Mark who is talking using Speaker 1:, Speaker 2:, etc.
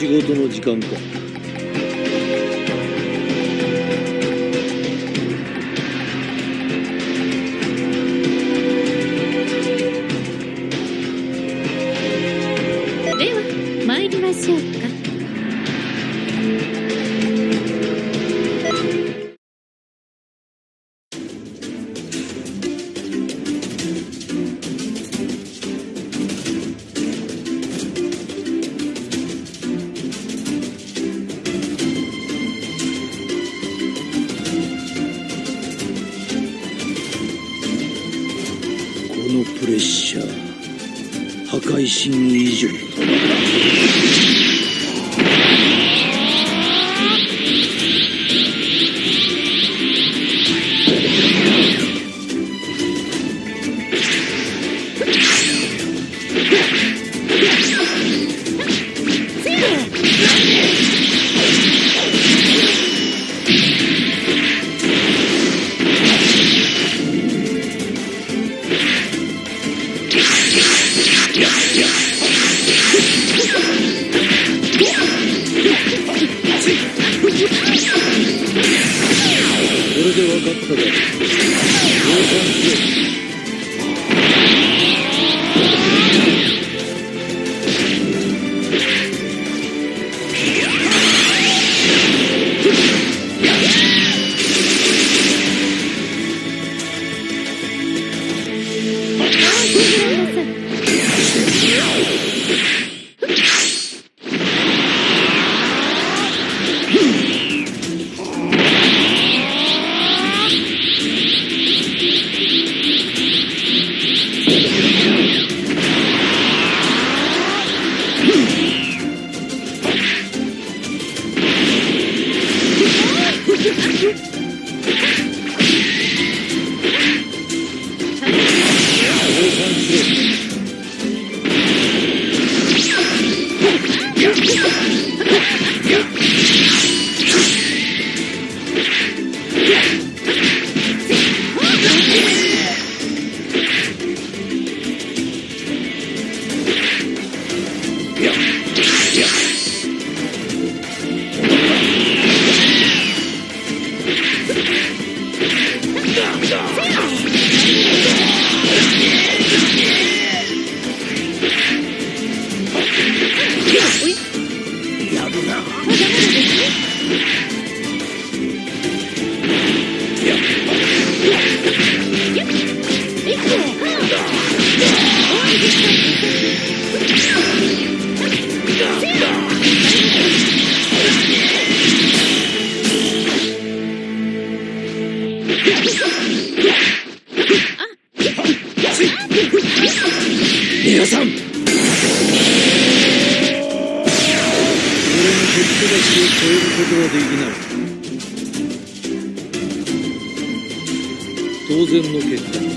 Speaker 1: 仕事の時間か。
Speaker 2: では参りましょうか。
Speaker 1: のプレッシャー。破壊神以上増産しろ皆さん。俺の手っ出しを超えることはできない。当然の結果。